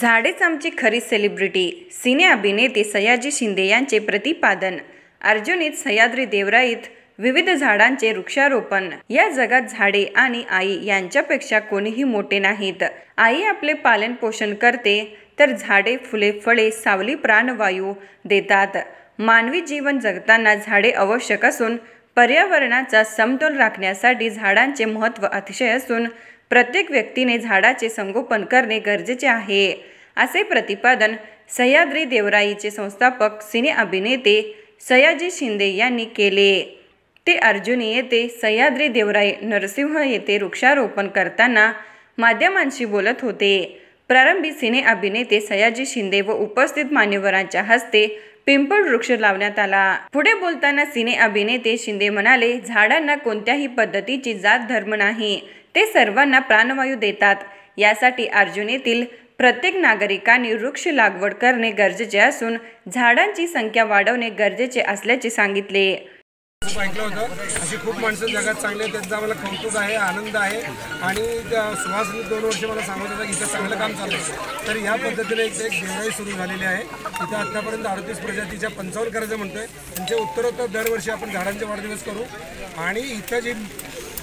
झाडेच आमची खरी सेलिब्रिटी सिने अभिनेते सयाजी शिंदे यांचे प्रतिपादन. अर्जुनीत सह्याद्री देवराईत विविध झाडांचे वृक्षारोपण. या जगात झाडे आणि आई यांच्यापेक्षा कोणीही मोठे नाहीत. आई आपले पालन पोषण करते तर झाडे फुले फळे सावली प्राणवायू देतात. मानवी जीवन जगताना झाडे आवश्यक असून पर्यावरणाचा समतोल राखण्यासाठी झाडांचे महत्त्व अतिशय असून प्रत्येक व्यक्तीने झाडाचे संगोपन करणे गरजेचे आहे असे प्रतिपादन सह्याद्री देवराईचे संस्थापक सिने अभिनेते सयाजी शिंदे यांनी केले. ते अर्जुनी येथे सह्याद्री देवराई नरसिंह येथे वृक्षारोपण करताना माध्यमांशी बोलत होते. प्रारंभी सिने अभिनेते सयाजी शिंदे व उपस्थित मान्यवरांच्या हस्ते पिंपळ वृक्ष लावण्यात आला. पुढे बोलताना सिने अभिनेते शिंदे म्हणाले झाडांना कोणत्याही पद्धतीची जात धर्म नाही. ते सर्वांना प्राणवायू देतात. यासाठी अर्जुन येथील प्रत्येक नागरिकांनी वृक्ष लागवड करणे गरजेचे असून झाडांची संख्या वाढवणे गरजेचे असल्याचे सांगितले. खूप ऐकलं होतं. अशी खूप माणसं जगात चांगली आहेत त्यांचा मला कौतुक आहे आनंद आहे. आणि त्या सुहासने दोन वर्ष मला सांगत होता की इथं चांगलं काम चालू आहे. तर या पद्धतीने एक एक देवराई सुरू झालेली आहे. इथं आत्तापर्यंत अडतीस प्रजातीच्या पंचावन्न करायचं म्हणतोय. त्यांचे उत्तरोत्तर दरवर्षी आपण झाडांचे वाढदिवस करू. आणि इथं जी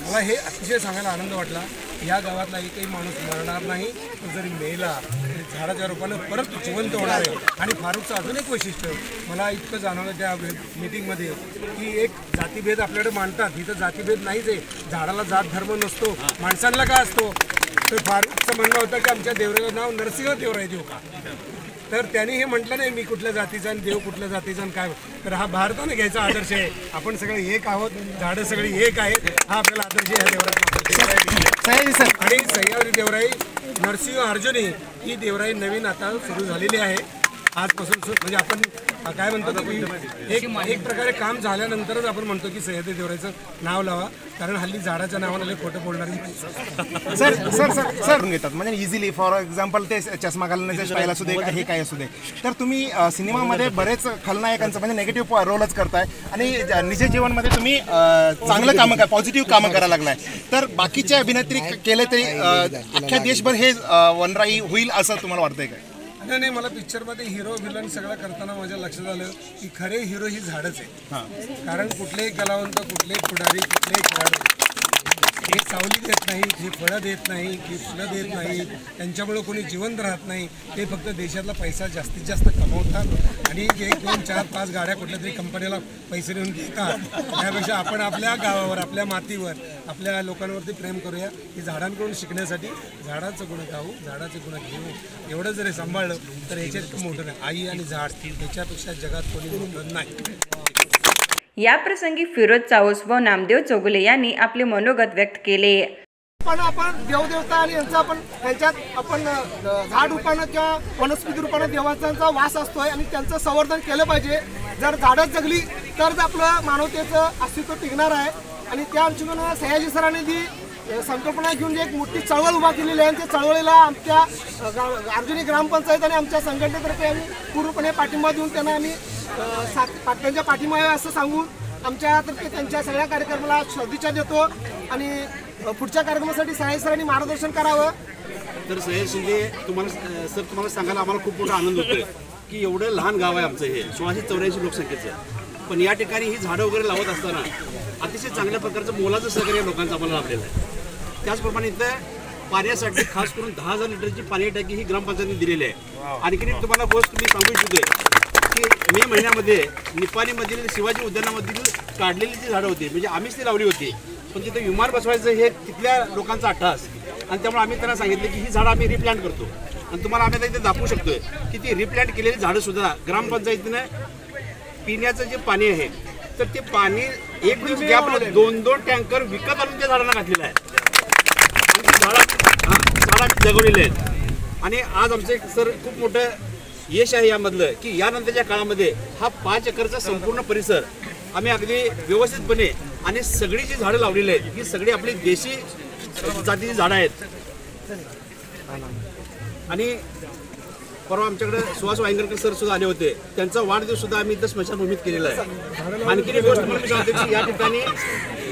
मला हे अतिशय सांगायला आनंद वाटला. या गावातला एकही माणूस मरणार नाही. तो जरी मेला तरी झाडाच्या रूपानं परत जिवंत होणार आहे. आणि फारूकचं अजून एक वैशिष्ट्य मला इतकं जाणवलं त्या मीटिंगमध्ये की एक जातीभेद आपल्याकडे मांडतात. इथं जातीभेद नाहीच आहे. झाडाला जात धर्म नसतो. माणसांना का असतो? तर फारुखचं म्हणणं होतं की आमच्या देवराचं नाव नरसिंह देवराय देऊ का? तर त्यांनी हे म्हटलं नाही मी कुठल्या जातीचा आणि देव कुठल्या जातीचा आणि काय. तर हा भारताने घ्यायचा आदर्श आहे. आपण सगळे एक आहोत झाडं सगळी एक आहेत. हा आपल्याला आदर्श देवराई सर. आणि सह्याद्री देवराई नरसिंह अर्जुनी ही देवराई नवीन आता सुरू झालेली आहे. आजपासून म्हणजे आपण काय म्हणतो की एक एक प्रकारे काम झाल्यानंतरच आपण म्हणतो की सह्याद्री देवराईचं नाव लावा. कारण हल्ली झाडाच्या नावानं खोटं बोलणारी सर सर सर सर. घेतात. म्हणजे इझिली फॉर एक्झाम्पल ते चष्मा घालण्याचे स्टाईल असू दे हे काय असू दे. तर तुम्ही सिनेमामध्ये बरेच खलनायकांचं म्हणजे निगेटिव्ह रोलच करताय. आणि ज- निज जीवनमध्ये तुम्ही चांगलं कामं काय पॉझिटिव्ह कामं करायला लागलाय. तर बाकीच्या अभिनेत्री केले तरी अख्ख्या देशभर हे वनराई होईल असं तुम्हाला वाटतंय काय? नाही नाही मला पिक्चरमध्ये हिरो विलन सगळं करताना माझ्या लक्षात आलं की खरे हिरो ही झाडच आहे. कारण कुठलेही कलावंत कुठलेही पुढारी कुठलेही खेळाडू हे सावली देत नाहीत हे फळं देत नाही की फुलं देत नाही त्यांच्यामुळे कोणी जिवंत राहत नाही ते फक्त देशातला पैसा जास्तीत जास्त कमवतात आणि एक दोन चार पाच गाड्या कुठल्या तरी कंपनीला पैसे देऊन घेतात. त्यापेक्षा आपण आपल्या गावावर आपल्या मातीवर आपल्या लोकांवरती प्रेम करूया. की झाडांकडून शिकण्यासाठी झाडाचं गुण गाऊ झाडाचे गुण घेऊ. एवढं जरी सांभाळलं तर याच्यात मोठं नाही. आई आणि झाड याच्यापेक्षा जगात कोणी मोठं नाही. याप्रसंगी फिरोज चाऊस व नामदेव चौगुले यांनी आपले मनोगत व्यक्त केले. पण आपण देवदेवता आणि यांचा आपण त्यांच्यात आपण झाड रूपानं किंवा वनस्पती रूपानं देवाचा वास असतोय आणि त्यांचं संवर्धन केलं पाहिजे. जर झाडं जगली तरच आपलं मानवतेचं अस्तित्व टिकणार आहे. आणि त्या अनुषंगानं सयाजी सरांनी जी संकल्पना घेऊन जी एक मोठी चळवळ उभा केलेली आहे आणि त्या चळवळीला आमच्या गा- अर्जुनी ग्रामपंचायत आणि आमच्या संघटनेतर्फे आम्ही पूर्णपणे पाठिंबा देऊन त्यांना आम्ही अ, साथ- पा- त्यांच्या पाठिंबा आहे असं सांगून आमच्यातर्फे त्यांच्या सगळ्या कार्यक्रमाला सदिच्छा देतो आणि पुढच्या कार्यक्रमासाठी सहाय्य सरांनी मार्गदर्शन करावं. तर सह्याद शिंदे तुम्हाला सर तुम्हाला सांगायला आम्हाला खूप मोठा आनंद होतोय की एवढं लहान गाव आहे आमचं हे सोळाशे चौऱ्याऐंशी लोकसंख्येचं पण या ठिकाणी ही झाडं वगैरे लावत असताना अतिशय चांगल्या प्रकारचं मोलाचं सहकार्य लोकांचं आम्हाला लाभलेलं आहे. त्याचप्रमाणे इथं पाण्यासाठी खास करून दहा हजार लिटरची पाणी टाकी ही ग्रामपंचायतीने दिलेली आहे. आणखी तुम्हाला गोष्ट मी सांगू इच्छितोय. की मे महिन्यामध्ये निपाणीमधील शिवाजी उद्यानामधील काढलेली जी झाडं होती म्हणजे आम्हीच ती लावली होती. पण तिथे विमान बसवायचं हे तिथल्या लोकांचा अट्टास आणि त्यामुळे आम्ही त्यांना सांगितलं की ही झाडं आम्ही रिप्लांट करतो. आणि तुम्हाला आम्ही आता इथे दाखवू शकतोय की ती रिप्लांट केलेली झाडं सुद्धा ग्रामपंचायतीनं पिण्याचं जे पाणी आहे तर ते पाणी एक दिवस गॅपला दोन दोन टँकर विकत आणून त्या झाडांना घातलेलं आहे. आणि ती झाडं झाडं जगवलेली आहेत. आणि आज आमचं एक सर खूप मोठं यश आहे यामधलं की यानंतरच्या काळामध्ये हा पाच एकरचा संपूर्ण परिसर आम्ही अगदी व्यवस्थितपणे आणि सगळी जी झाडं लावलेली आहेत ही सगळी आपली देशी जातीची झाडं आहेत. आणि परवा आमच्याकडे सुहास वायंगरकर सर सुद्धा आले होते. त्यांचा वाढदिवस सुद्धा आम्ही इथं स्मशानभूमीत केलेला आहे. आणखी एक गोष्ट म्हणून की या ठिकाणी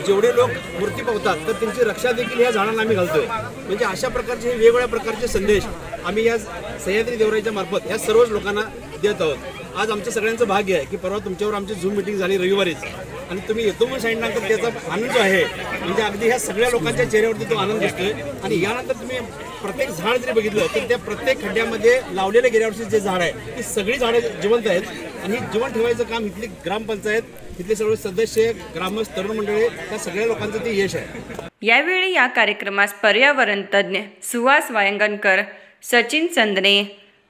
जेवढे लोक मूर्ती पावतात तर त्यांची रक्षा देखील ह्या झाडांना आम्ही घालतोय. म्हणजे अशा प्रकारचे हे वेगवेगळ्या प्रकारचे संदेश आम्ही या सह्याद्री देवराईच्या मार्फत या सर्वच लोकांना देत आहोत. आज आमच्या सगळ्यांचं भाग्य आहे की परवा तुमच्यावर आमची झूम मिटिंग झाली रविवारीच. आणि तुम्ही येतो म्हणून सांगितल्यानंतर त्याचा आनंद जो आहे. म्हणजे अगदी ह्या सगळ्या लोकांच्या चेहऱ्यावरती तो आनंद दिसतोय. आणि यानंतर तुम्ही प्रत्येक झाड जरी बघितलं तर त्या प्रत्येक खड्ड्यामध्ये लावलेले गेल्या वर्षी जे झाड आहे ती सगळी झाडं जिवंत आहेत. आणि हे जिवंत ठेवायचं काम इथली ग्रामपंचायत इथले सर्व सदस्य ग्रामस्थ तरुण मंडळी त्या सगळ्या लोकांचं ते यश आहे. यावेळी या कार्यक्रमास पर्यावरण तज्ज्ञ सुहास वायंगणकर सचिन चंदने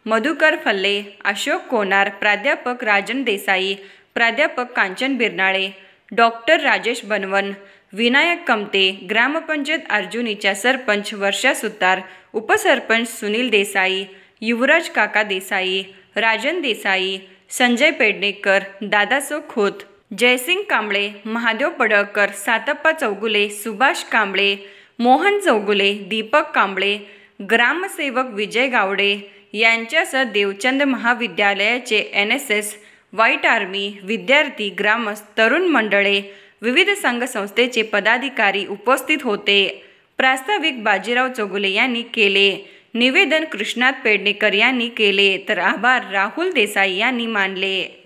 मधुकर फल्ले अशोक कोनार प्राध्यापक राजन देसाई प्राध्यापक कांचन बिरनाळे डॉक्टर राजेश बनवन विनायक कमते ग्रामपंचायत अर्जुनीच्या सरपंच वर्षा सुतार उपसरपंच सुनील देसाई युवराज काका देसाई राजन देसाई संजय पेडणेकर दादासो खोत जयसिंग कांबळे महादेव पडळकर सातप्पा चौगुले सुभाष कांबळे मोहन चौगुले दीपक कांबळे ग्रामसेवक विजय गावडे यांच्यासह देवचंद महाविद्यालयाचे N S S white army विद्यार्थी ग्रामस्थ तरुण मंडळे विविध संघ संस्थेचे पदाधिकारी उपस्थित होते. प्रास्ताविक बाजीराव चौगुले यांनी केले. निवेदन कृष्णात पेडणेकर यांनी केले. तर आभार राहुल देसाई यांनी मानले.